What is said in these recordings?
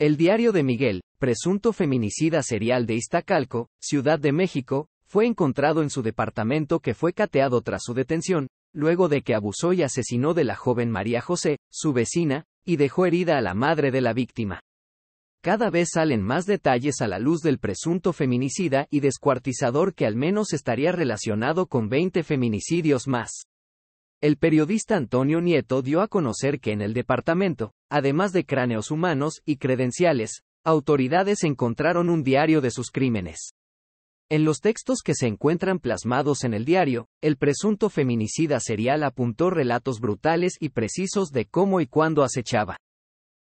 El diario de Miguel, presunto feminicida serial de Iztacalco, Ciudad de México, fue encontrado en su departamento que fue cateado tras su detención, luego de que abusó y asesinó de la joven María José, su vecina, y dejó herida a la madre de la víctima. Cada vez salen más detalles a la luz del presunto feminicida y descuartizador que al menos estaría relacionado con 20 feminicidios más. El periodista Antonio Nieto dio a conocer que en el departamento, además de cráneos humanos y credenciales, autoridades encontraron un diario de sus crímenes. En los textos que se encuentran plasmados en el diario, el presunto feminicida serial apuntó relatos brutales y precisos de cómo y cuándo acechaba.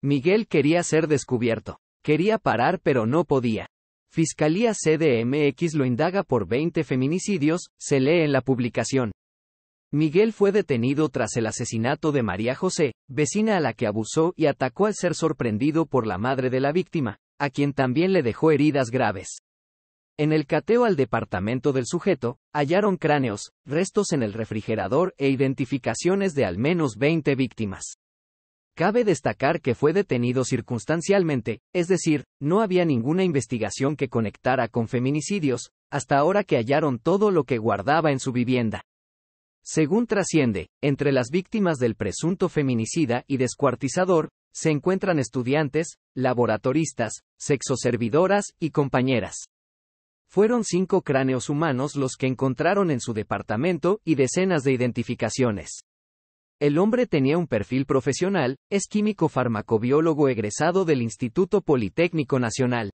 Miguel quería ser descubierto. Quería parar pero no podía. Fiscalía CDMX lo indaga por 20 feminicidios, se lee en la publicación. Miguel fue detenido tras el asesinato de María José, vecina a la que abusó y atacó al ser sorprendido por la madre de la víctima, a quien también le dejó heridas graves. En el cateo al departamento del sujeto, hallaron cráneos, restos en el refrigerador e identificaciones de al menos 20 víctimas. Cabe destacar que fue detenido circunstancialmente, es decir, no había ninguna investigación que conectara con feminicidios, hasta ahora que hallaron todo lo que guardaba en su vivienda. Según trasciende, entre las víctimas del presunto feminicida y descuartizador, se encuentran estudiantes, laboratoristas, sexoservidoras y compañeras. Fueron cinco cráneos humanos los que encontraron en su departamento y decenas de identificaciones. El hombre tenía un perfil profesional, es químico farmacobiólogo egresado del Instituto Politécnico Nacional.